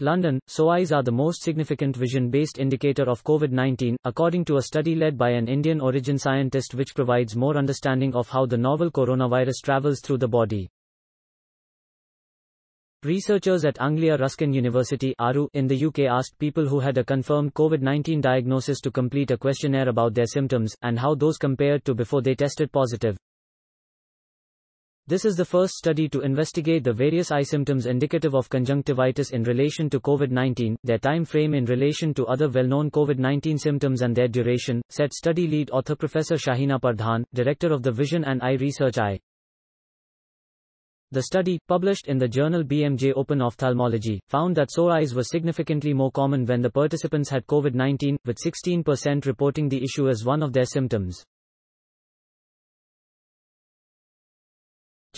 London, so eyes are the most significant vision-based indicator of COVID-19, according to a study led by an Indian-origin scientist which provides more understanding of how the novel coronavirus travels through the body. Researchers at Anglia Ruskin University ARU, in the UK asked people who had a confirmed COVID-19 diagnosis to complete a questionnaire about their symptoms, and how those compared to before they tested positive. This is the first study to investigate the various eye symptoms indicative of conjunctivitis in relation to COVID-19, their time frame in relation to other well-known COVID-19 symptoms and their duration, said study lead author Professor Shahina Pardhan, director of the Vision and Eye Research I. The study, published in the journal BMJ Open Ophthalmology, found that sore eyes were significantly more common when the participants had COVID-19, with 16% reporting the issue as one of their symptoms.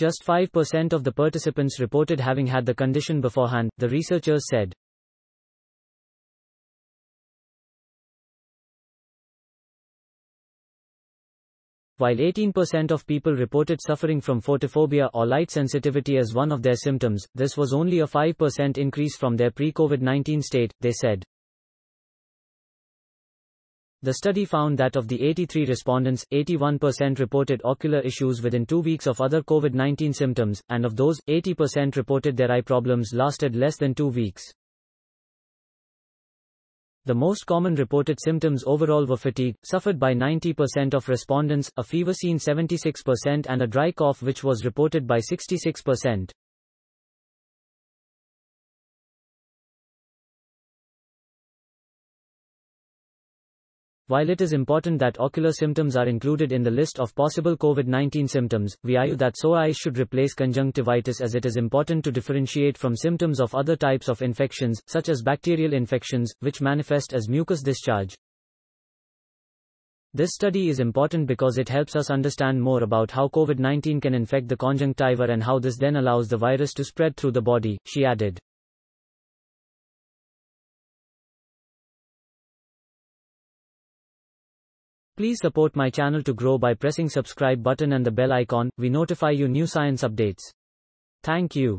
Just 5% of the participants reported having had the condition beforehand, the researchers said. While 18% of people reported suffering from photophobia or light sensitivity as one of their symptoms, this was only a 5% increase from their pre-COVID-19 state, they said. The study found that of the 83 respondents, 81% reported ocular issues within two weeks of other COVID-19 symptoms, and of those, 80% reported their eye problems lasted less than two weeks. The most common reported symptoms overall were fatigue, suffered by 90% of respondents, a fever seen 76% and a dry cough which was reported by 66%. While it is important that ocular symptoms are included in the list of possible COVID-19 symptoms, we argue that sore eyes should replace conjunctivitis as it is important to differentiate from symptoms of other types of infections, such as bacterial infections, which manifest as mucus discharge. This study is important because it helps us understand more about how COVID-19 can infect the conjunctiva and how this then allows the virus to spread through the body, she added. Please support my channel to grow by pressing subscribe button and the bell icon. We notify you new science updates. Thank you.